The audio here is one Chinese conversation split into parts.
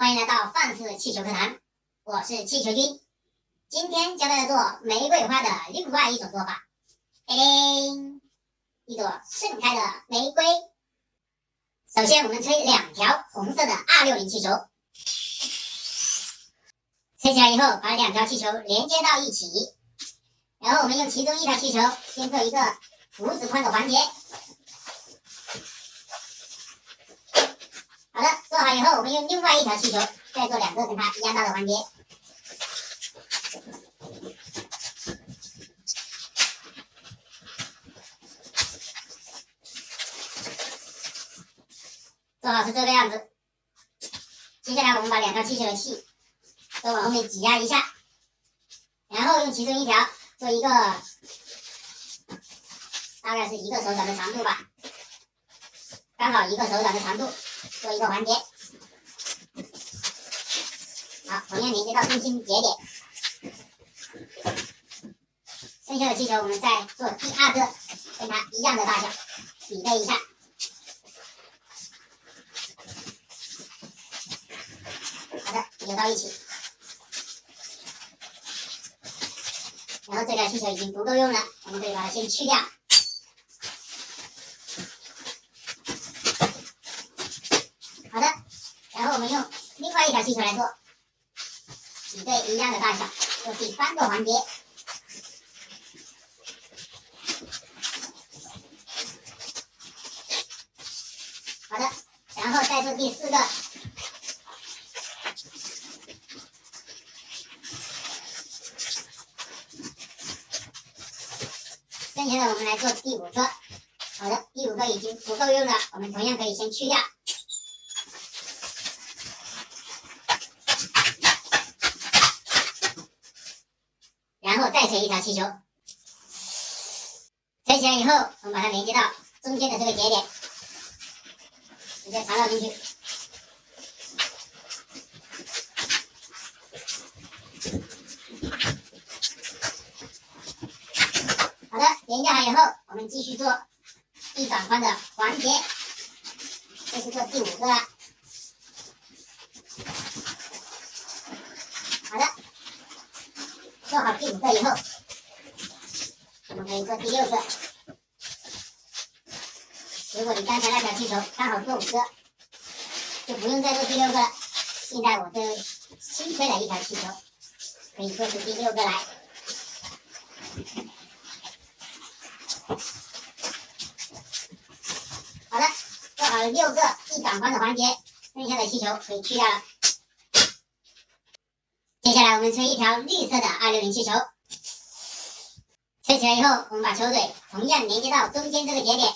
欢迎来到放肆气球课堂，我是气球君。今天教大家做玫瑰花的另外一种做法。叮叮，一朵盛开的玫瑰。首先，我们吹两条红色的二六零气球，吹起来以后，把两条气球连接到一起，然后我们用其中一条气球先做一个拇指宽的环节。好的，做好以后，我们用另外一条气球再做两个跟它一样大的环节。做好是这个样子。接下来我们把两条气球的气都往后面挤压一下，然后用其中一条做一个大概是一个手掌的长度吧，刚好一个手掌的长度。做一个环节，好，同样连接到中心节点。剩下的气球我们再做第二个，跟它一样的大小，比对一下。好的，扭到一起。然后这条气球已经不够用了，我们可以把它先去掉。好的，然后我们用另外一条气球来做，对一样的大小，做第三个环节。好的，然后再做第四个。剩下的我们来做第五个。好的，第五个已经不够用了，我们同样可以先去掉。然后再吹一条气球，吹起来以后，我们把它连接到中间的这个节点，直接插绕进去。好的，连接好以后，我们继续做一掌宽的环节，这是做第五个了。好的做好第五个以后，我们可以做第六个。如果你刚才那条气球刚好做五个，就不用再做第六个了。现在我这新吹了一条气球，可以做出第六个来。好了，做好了六个一掌宽的环节，剩下的气球可以去掉了。我们吹一条绿色的二六零气球，吹起来以后，我们把球嘴同样连接到中间这个节点，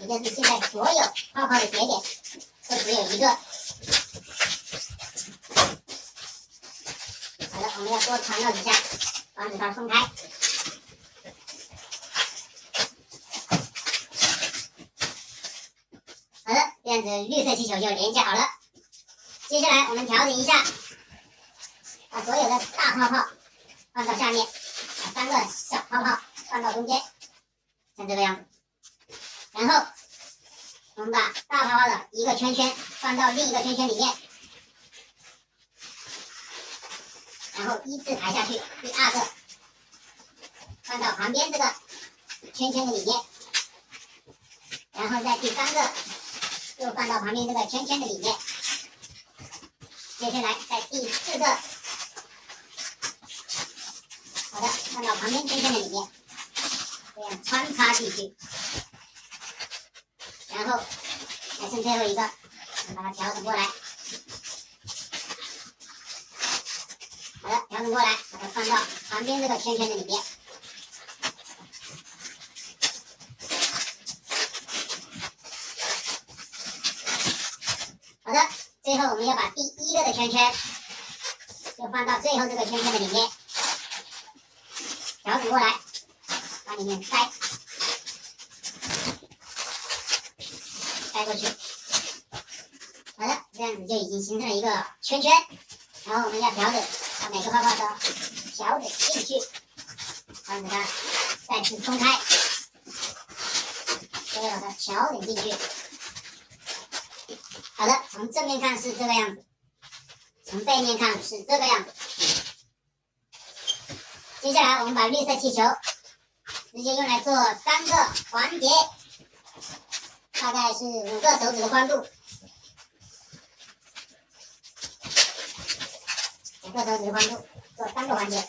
也就是现在所有泡泡的节点都只有一个。好了，我们要多缠绕几下，防止它松开。好了，这样子绿色气球就连接好了。接下来我们调整一下，把所有的大泡泡放到下面，把三个小泡泡放到中间，像这个样子。然后我们把大泡泡的一个圈圈放到另一个圈圈里面，然后依次排下去。第二个放到旁边这个圈圈的里面，然后在第三个又放到旁边这个圈圈的里面。接下来，在第四个，好的，放到旁边圈圈的里面，这样穿插进去，然后还剩最后一个，把它调整过来，好的，调整过来，把它放到旁边这个圈圈的里面，好的，最后我们要把第。一个的圈圈，就放到最后这个圈圈的里面，调整过来，往里面塞，塞过去。好的，这样子就已经形成了一个圈圈。然后我们要调整，把每个泡泡都调整进去，然后给它再次松开，都要把它调整进去。好的，从正面看是这个样子，从背面看是这个样子。接下来我们把绿色气球直接用来做三个环节，大概是五个手指的宽度，五个手指的宽度做三个环节。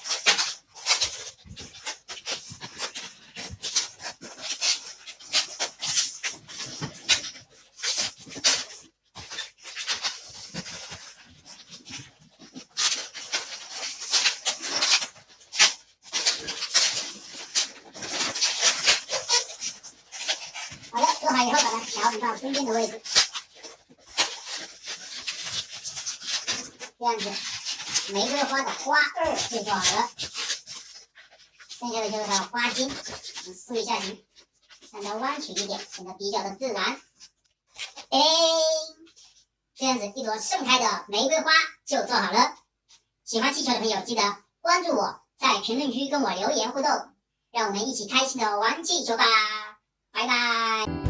以后把它调整到中间的位置，这样子，玫瑰花的花二就做好了，剩下的就是它的花茎，我们塑一下型，让它弯曲一点，显得比较的自然。哎，这样子一朵盛开的玫瑰花就做好了。喜欢气球的朋友记得关注我，在评论区跟我留言互动，让我们一起开心的玩气球吧。拜拜。